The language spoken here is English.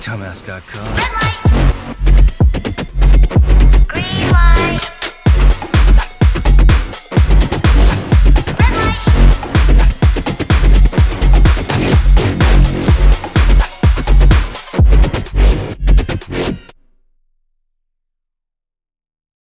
Dumbass got caught.